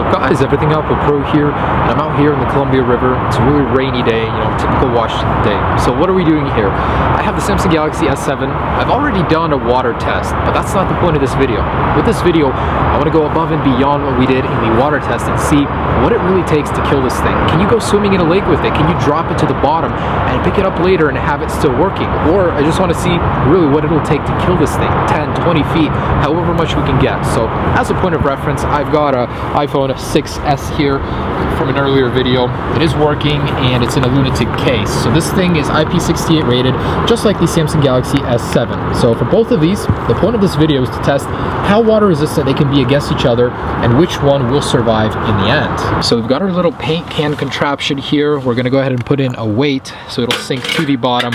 Up guys, Everything Apple Pro here, I'm out here in the Columbia River. It's a really rainy day, you know, typical Washington day. So what are we doing here? I have the Samsung Galaxy S7. I've already done a water test, but that's not the point of this video. With this video, I want to go above and beyond what we did in the water test and see what it really takes to kill this thing. Can you go swimming in a lake with it? Can you drop it to the bottom and pick it up later and have it still working? Or I just want to see really what it'll take to kill this thing, 10, 20 feet, however much we can get. So as a point of reference, I've got a iPhone 6s here from an earlier video. It is working and it's in a Lunatik case. So this thing is IP68 rated, just like the Samsung Galaxy S7. So for both of these, the point of this video is to test how water resistant they can be against each other and which one will survive in the end. So we've got our little paint can contraption here. We're gonna go ahead and put in a weight so it'll sink to the bottom.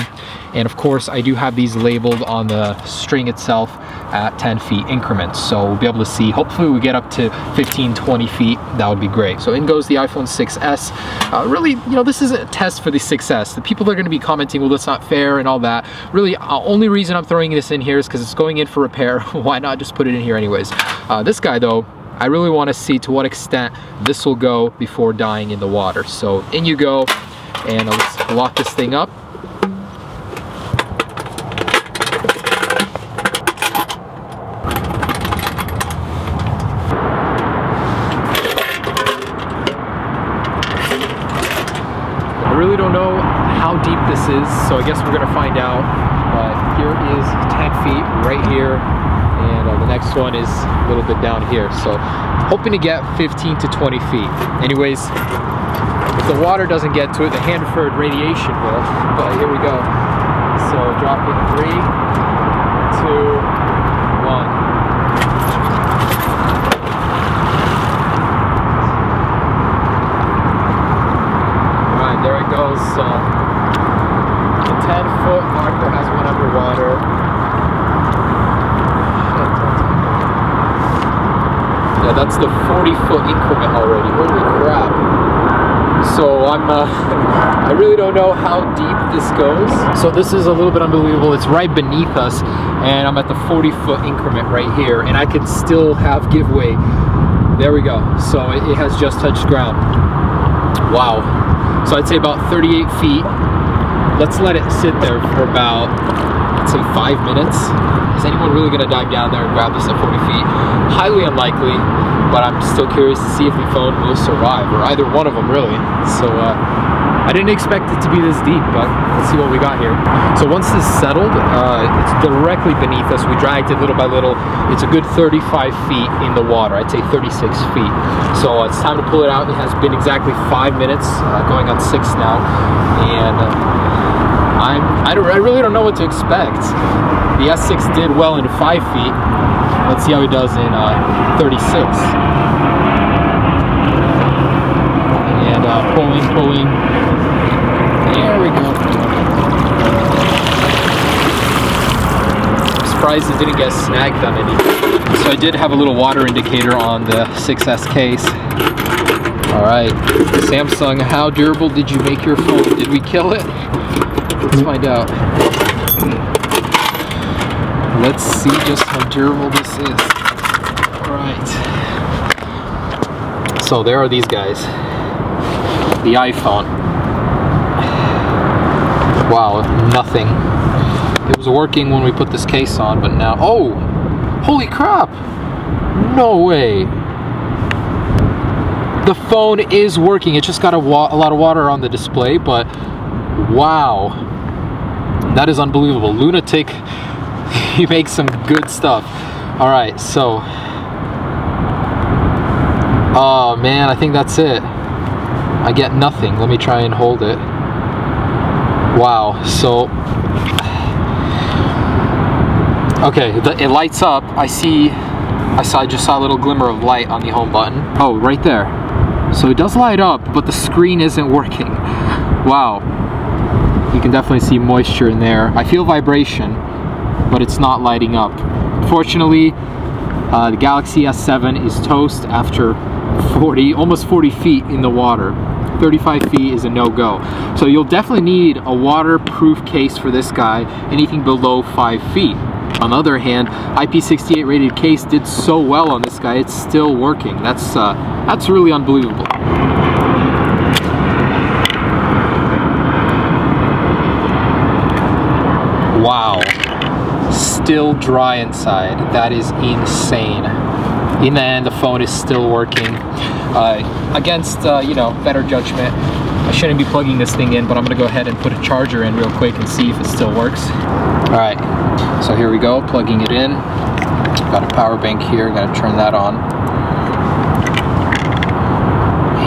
And of course, I do have these labeled on the string itself at 10 feet increments. So we'll be able to see, hopefully we get up to 15, 20 feet, that would be great. So in goes the iPhone 6S. Uh, really, you know, this is a test for the 6S. The people that are gonna be commenting, well, that's not fair and all that. Really, uh, only reason I'm throwing this in here is because it's going in for repair. Why not just put it in here anyways? Uh, this guy though, I really wanna see to what extent this will go before dying in the water. So in you go, and let's lock this thing up. I really don't know how deep this is, so I guess we're gonna find out. But here is 10 feet right here, and uh, the next one is a little bit down here. So hoping to get 15 to 20 feet. Anyways, if the water doesn't get to it, the Hanford radiation will. But here we go. So dropping three, two, one. Alright, there it goes. So the 10 foot marker has one underwater. Yeah, that's the 40 foot increment already. Holy crap. So I'm, uh, I really don't know how deep this goes. So this is a little bit unbelievable. It's right beneath us and I'm at the 40 foot increment right here and I could still have giveaway. There we go. So it has just touched ground. Wow. So I'd say about 38 feet. Let's let it sit there for about, I'd say five minutes. Is anyone really gonna dive down there and grab this at 40 feet? Highly unlikely, but I'm still curious to see if the phone will survive, or either one of them really. So uh, I didn't expect it to be this deep, but let's see what we got here. So once this settled, uh, it's directly beneath us. We dragged it little by little. It's a good 35 feet in the water. I'd say 36 feet. So uh, it's time to pull it out. It has been exactly five minutes, uh, going on six now, and uh, I'm I, don't, I really don't know what to expect. The S6 did well into five feet. Let's see how he does in uh, 36. And uh, pulling, pulling. There we go. Surprised it didn't get snagged on anything. So I did have a little water indicator on the 6S case. All right, Samsung, how durable did you make your phone? Did we kill it? Let's find out. Let's see just how durable this is. All right. So there are these guys. The iPhone. Wow, nothing. It was working when we put this case on, but now, oh, holy crap. No way. The phone is working. It just got a, a lot of water on the display, but wow. That is unbelievable. Lunatik, he makes some good stuff. All right, so. Oh man, I think that's it. I get nothing. Let me try and hold it. Wow, so. Okay, the, it lights up. I see, I saw, I just saw a little glimmer of light on the home button. Oh, right there. So it does light up, but the screen isn't working. Wow. You can definitely see moisture in there. I feel vibration, but it's not lighting up. Fortunately, uh, the Galaxy S7 is toast after 40, almost 40 feet in the water. 35 feet is a no-go. So you'll definitely need a waterproof case for this guy, anything below five feet. On the other hand, IP68 rated case did so well on this guy, it's still working. That's, uh, that's really unbelievable. Wow. Still dry inside. That is insane. In the end, the phone is still working. Uh, against, uh, you know, better judgment, I shouldn't be plugging this thing in, but I'm gonna go ahead and put a charger in real quick and see if it still works. All right, so here we go, plugging it in. Got a power bank here, gotta turn that on.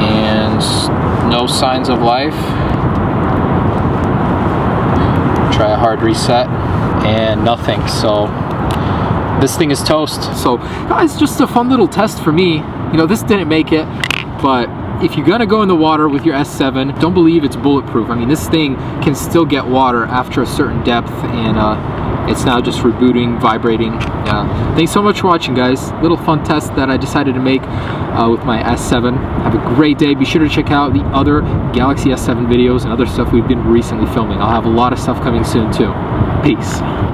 And no signs of life. Try a hard reset and nothing, so this thing is toast. So guys, just a fun little test for me. You know, this didn't make it, but if you're gonna go in the water with your S7, don't believe it's bulletproof. I mean, this thing can still get water after a certain depth and uh, it's now just rebooting, vibrating. Yeah. Thanks so much for watching, guys. Little fun test that I decided to make uh, with my S7. Have a great day. Be sure to check out the other Galaxy S7 videos and other stuff we've been recently filming. I'll have a lot of stuff coming soon too. Peace.